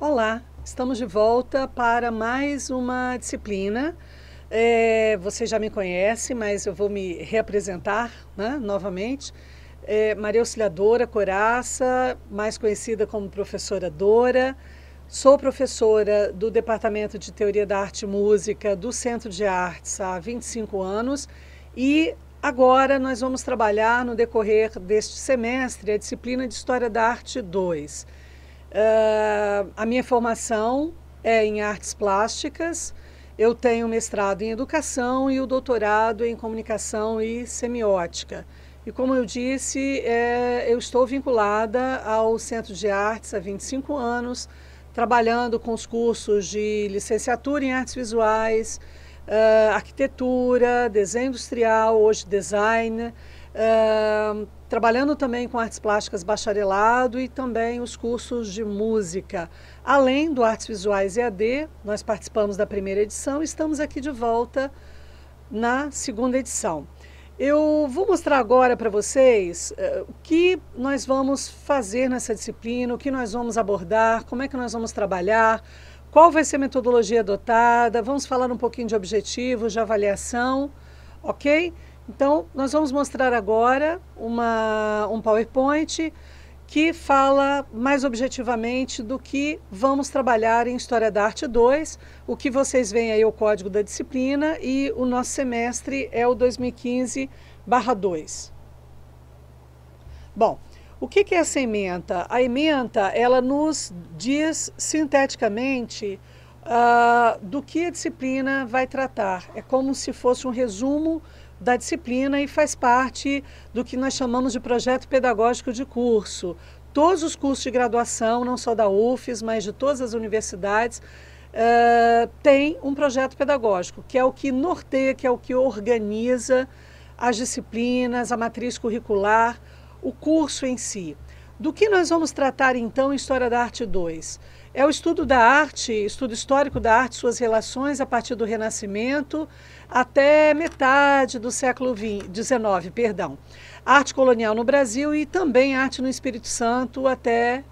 Olá, estamos de volta para mais uma disciplina. É, você já me conhece, mas eu vou me reapresentar né, novamente. É, Maria Auxiliadora Coraça, mais conhecida como professora Dora. Sou professora do Departamento de Teoria da Arte e Música do Centro de Artes há 25 anos e agora nós vamos trabalhar no decorrer deste semestre a disciplina de História da Arte 2. Uh, a minha formação é em artes plásticas, eu tenho mestrado em educação e o doutorado em comunicação e semiótica. E como eu disse, é, eu estou vinculada ao Centro de Artes há 25 anos, trabalhando com os cursos de licenciatura em artes visuais, uh, arquitetura, desenho industrial, hoje design, uh, trabalhando também com artes plásticas bacharelado e também os cursos de música. Além do Artes Visuais EAD, nós participamos da primeira edição e estamos aqui de volta na segunda edição. Eu vou mostrar agora para vocês uh, o que nós vamos fazer nessa disciplina, o que nós vamos abordar, como é que nós vamos trabalhar, qual vai ser a metodologia adotada, vamos falar um pouquinho de objetivos, de avaliação, ok? Então, nós vamos mostrar agora uma, um PowerPoint que fala mais objetivamente do que vamos trabalhar em História da Arte 2. O que vocês veem aí é o código da disciplina e o nosso semestre é o 2015/2. Bom, o que, é essa ementa? A ementa, ela nos diz sinteticamente uh, do que a disciplina vai tratar. É como se fosse um resumo da disciplina e faz parte do que nós chamamos de projeto pedagógico de curso. Todos os cursos de graduação, não só da UFES, mas de todas as universidades, uh, têm um projeto pedagógico, que é o que norteia, que é o que organiza as disciplinas, a matriz curricular, o curso em si. Do que nós vamos tratar então em História da Arte 2? É o estudo da arte, estudo histórico da arte, suas relações a partir do Renascimento até metade do século XIX, perdão. Arte colonial no Brasil e também arte no Espírito Santo até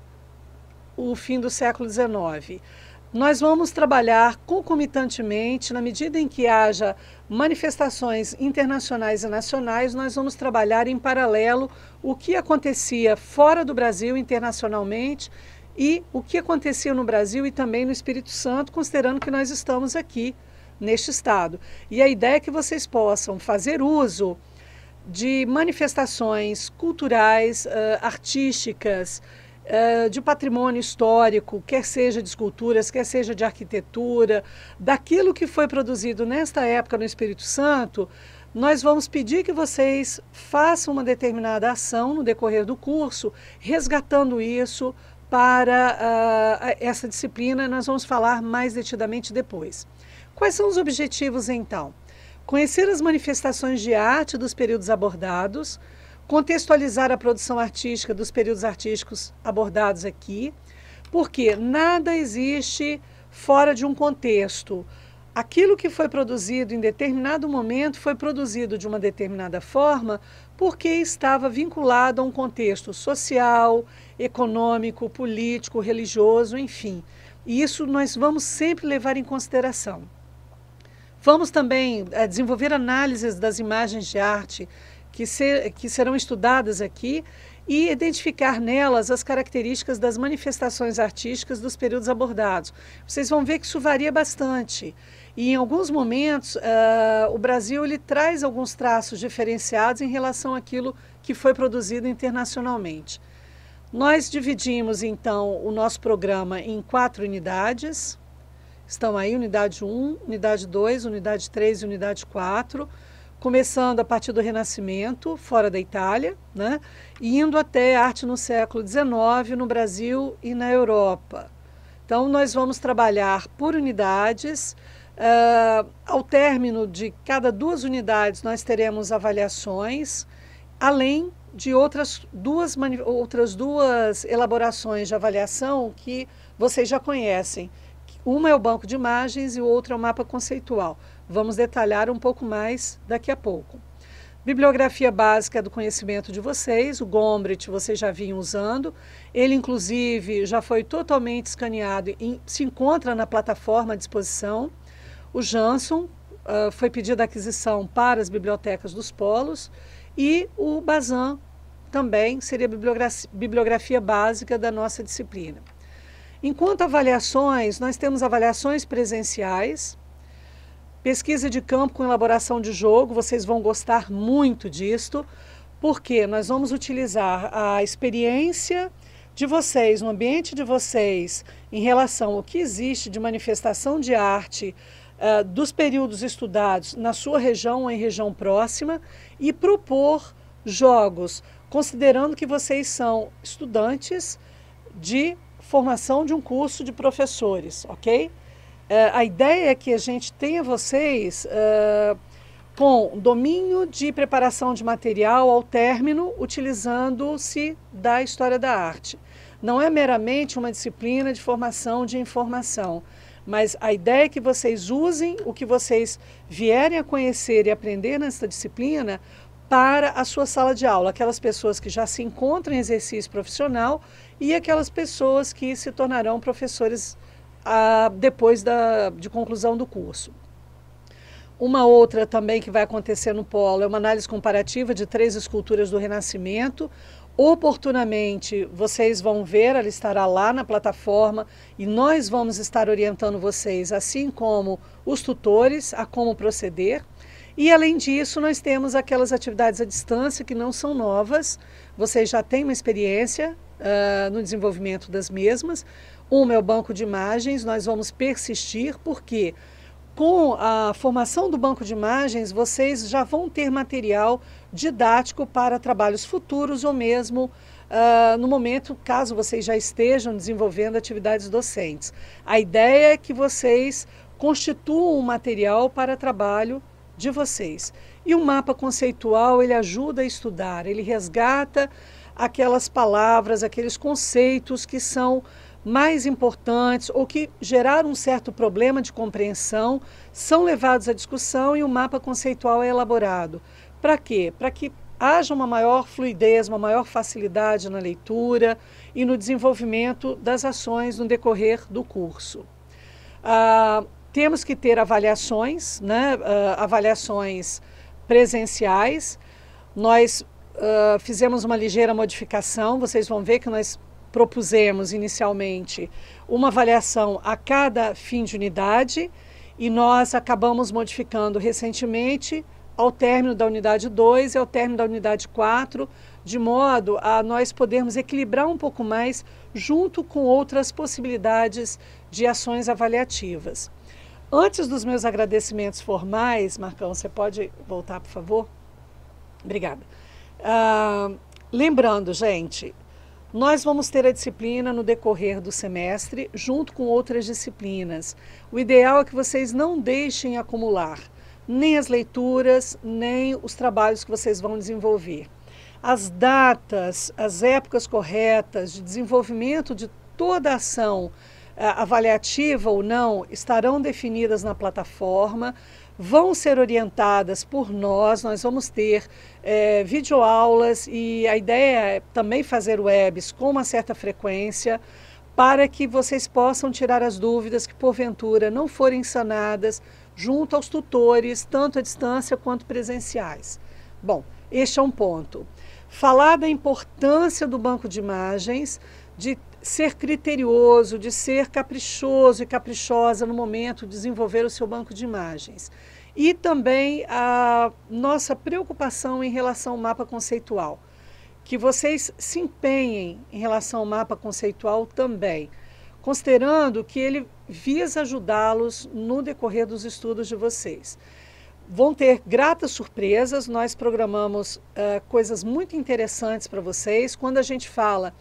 o fim do século XIX. Nós vamos trabalhar concomitantemente, na medida em que haja manifestações internacionais e nacionais, nós vamos trabalhar em paralelo o que acontecia fora do Brasil internacionalmente e o que acontecia no Brasil e também no Espírito Santo, considerando que nós estamos aqui neste estado. E a ideia é que vocês possam fazer uso de manifestações culturais, uh, artísticas, uh, de patrimônio histórico, quer seja de esculturas, quer seja de arquitetura, daquilo que foi produzido nesta época no Espírito Santo, nós vamos pedir que vocês façam uma determinada ação no decorrer do curso, resgatando isso, para uh, essa disciplina, nós vamos falar mais detidamente depois. Quais são os objetivos então? Conhecer as manifestações de arte dos períodos abordados, contextualizar a produção artística dos períodos artísticos abordados aqui, porque nada existe fora de um contexto. Aquilo que foi produzido em determinado momento foi produzido de uma determinada forma porque estava vinculado a um contexto social, econômico, político, religioso, enfim. E isso nós vamos sempre levar em consideração. Vamos também é, desenvolver análises das imagens de arte que, ser, que serão estudadas aqui e identificar nelas as características das manifestações artísticas dos períodos abordados. Vocês vão ver que isso varia bastante. E em alguns momentos, uh, o Brasil ele traz alguns traços diferenciados em relação àquilo que foi produzido internacionalmente. Nós dividimos então o nosso programa em quatro unidades. Estão aí unidade 1, unidade 2, unidade 3 e unidade 4, começando a partir do Renascimento, fora da Itália, né? e indo até arte no século XIX, no Brasil e na Europa. Então, nós vamos trabalhar por unidades, Uh, ao término de cada duas unidades, nós teremos avaliações, além de outras duas, outras duas elaborações de avaliação que vocês já conhecem. Uma é o banco de imagens e o outro é o mapa conceitual. Vamos detalhar um pouco mais daqui a pouco. Bibliografia básica do conhecimento de vocês, o Gombrich vocês já vinham usando. Ele, inclusive, já foi totalmente escaneado e se encontra na plataforma à disposição. O Jansson uh, foi pedida aquisição para as bibliotecas dos polos. E o Bazan também seria bibliografia, bibliografia básica da nossa disciplina. Enquanto avaliações, nós temos avaliações presenciais, Pesquisa de campo com elaboração de jogo, vocês vão gostar muito disto, porque nós vamos utilizar a experiência de vocês, no ambiente de vocês, em relação ao que existe de manifestação de arte uh, dos períodos estudados na sua região ou em região próxima e propor jogos, considerando que vocês são estudantes de formação de um curso de professores, ok? Uh, a ideia é que a gente tenha vocês uh, com domínio de preparação de material ao término, utilizando-se da história da arte. Não é meramente uma disciplina de formação de informação, mas a ideia é que vocês usem o que vocês vierem a conhecer e aprender nessa disciplina para a sua sala de aula, aquelas pessoas que já se encontram em exercício profissional e aquelas pessoas que se tornarão professores a, depois da, de conclusão do curso. Uma outra também que vai acontecer no Polo é uma análise comparativa de três esculturas do Renascimento. Oportunamente, vocês vão ver, ela estará lá na plataforma e nós vamos estar orientando vocês, assim como os tutores, a como proceder. E além disso, nós temos aquelas atividades à distância que não são novas, vocês já têm uma experiência uh, no desenvolvimento das mesmas, uma é o banco de imagens, nós vamos persistir, porque com a formação do banco de imagens, vocês já vão ter material didático para trabalhos futuros ou mesmo uh, no momento, caso vocês já estejam desenvolvendo atividades docentes. A ideia é que vocês constituam um material para trabalho de vocês. E o mapa conceitual, ele ajuda a estudar, ele resgata aquelas palavras, aqueles conceitos que são mais importantes ou que geraram um certo problema de compreensão são levados à discussão e o mapa conceitual é elaborado. Para quê? Para que haja uma maior fluidez, uma maior facilidade na leitura e no desenvolvimento das ações no decorrer do curso. Ah, temos que ter avaliações, né? Ah, avaliações presenciais. Nós ah, fizemos uma ligeira modificação, vocês vão ver que nós propusemos inicialmente uma avaliação a cada fim de unidade e nós acabamos modificando recentemente ao término da unidade 2 e ao término da unidade 4, de modo a nós podermos equilibrar um pouco mais junto com outras possibilidades de ações avaliativas. Antes dos meus agradecimentos formais, Marcão, você pode voltar, por favor? Obrigada. Uh, lembrando, gente, nós vamos ter a disciplina no decorrer do semestre, junto com outras disciplinas. O ideal é que vocês não deixem acumular nem as leituras, nem os trabalhos que vocês vão desenvolver. As datas, as épocas corretas de desenvolvimento de toda a ação eh, avaliativa ou não estarão definidas na plataforma vão ser orientadas por nós, nós vamos ter é, videoaulas e a ideia é também fazer webs com uma certa frequência para que vocês possam tirar as dúvidas que porventura não forem sanadas junto aos tutores, tanto à distância quanto presenciais. Bom, este é um ponto. Falar da importância do banco de imagens, de ser criterioso, de ser caprichoso e caprichosa no momento de desenvolver o seu banco de imagens. E também a nossa preocupação em relação ao mapa conceitual. Que vocês se empenhem em relação ao mapa conceitual também, considerando que ele visa ajudá-los no decorrer dos estudos de vocês. Vão ter gratas surpresas, nós programamos uh, coisas muito interessantes para vocês. Quando a gente fala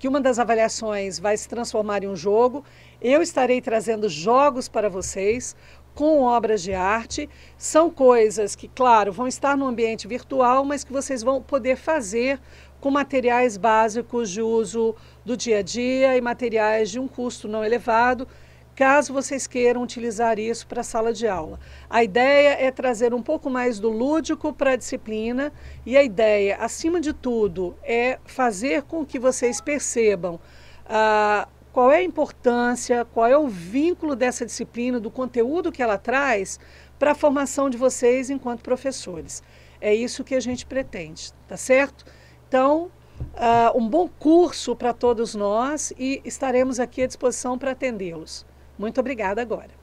que uma das avaliações vai se transformar em um jogo. Eu estarei trazendo jogos para vocês com obras de arte. São coisas que, claro, vão estar no ambiente virtual, mas que vocês vão poder fazer com materiais básicos de uso do dia a dia e materiais de um custo não elevado. Caso vocês queiram utilizar isso para a sala de aula. A ideia é trazer um pouco mais do lúdico para a disciplina e a ideia, acima de tudo, é fazer com que vocês percebam ah, qual é a importância, qual é o vínculo dessa disciplina, do conteúdo que ela traz para a formação de vocês enquanto professores. É isso que a gente pretende, tá certo? Então, uh, um bom curso para todos nós e estaremos aqui à disposição para atendê-los. Muito obrigada agora.